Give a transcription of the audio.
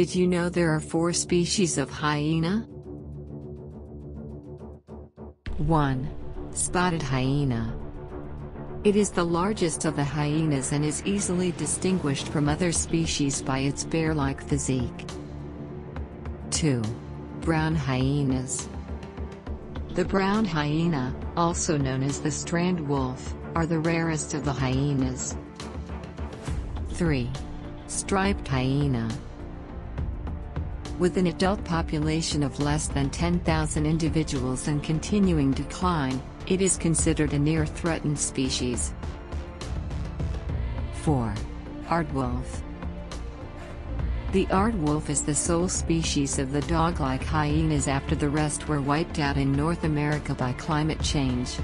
Did you know there are four species of hyena? 1. Spotted hyena. It is the largest of the hyenas and is easily distinguished from other species by its bear-like physique. 2. Brown hyenas. The brown hyena, also known as the strand wolf, are the rarest of the hyenas. 3. Striped hyena. With an adult population of less than 10,000 individuals and continuing decline, it is considered a near-threatened species. 4. Aardwolf. The aardwolf is the sole species of the dog-like hyenas after the rest were wiped out in North America by climate change.